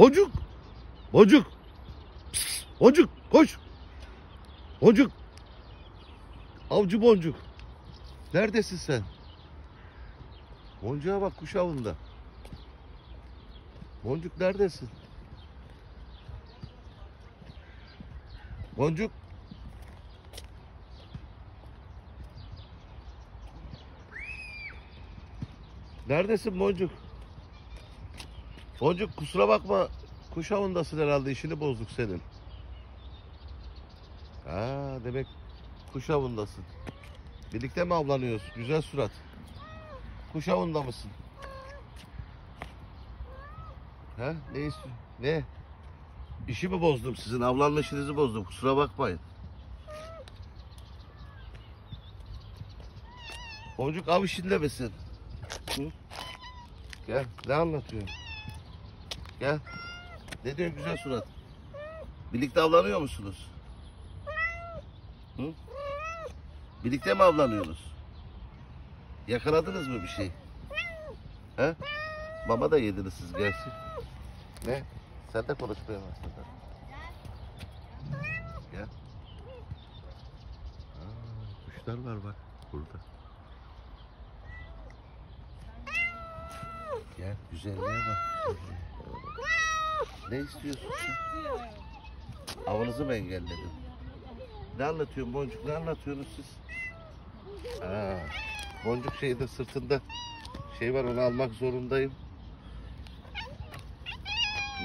Boncuk. Boncuk. Psst, boncuk koş. Boncuk. Avcı boncuk. Neredesin sen? Boncuğa bak kuş avında. Boncuk neredesin? Boncuk. Neredesin Boncuk? Boncuk kusura bakma. Kuş avındasın herhalde. işini bozduk senin. Ha demek kuş avındasın. Birlikte mi avlanıyoruz? Güzel surat. Kuş avında mısın? Ha? Ne istiyorsun? Ne? İşi mi bozdum sizin? Avlanma işinizi bozdum. Kusura bakmayın. Boncuk av işinde misin? Hı? Gel. Ne anlatıyorsun? Gel. Ne diyorsun güzel surat? Birlikte avlanıyor musunuz? Hı? Birlikte mi avlanıyorsunuz? Yakaladınız mı bir şey? He? Mama da yediniz siz gerçi. Ne? Sen de konuşmaya başladın. Gel. Aa, kuşlar var bak burada. Gel güzelliğe bak. Ne istiyorsun? Avınızı mı engelledin? Ne anlatıyorsun Boncuk? Ne anlatıyorsunuz siz? Aa, boncuk şeyde sırtında şey var onu almak zorundayım.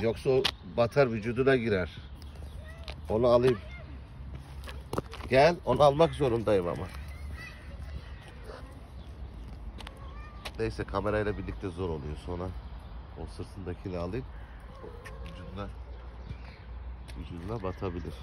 Yoksa o batar vücuduna girer. Onu alayım. Gel onu almak zorundayım ama. Neyse kamerayla birlikte zor oluyor sonra. O sırtındakini alayım. Vücuduna, vücuduna batabilir.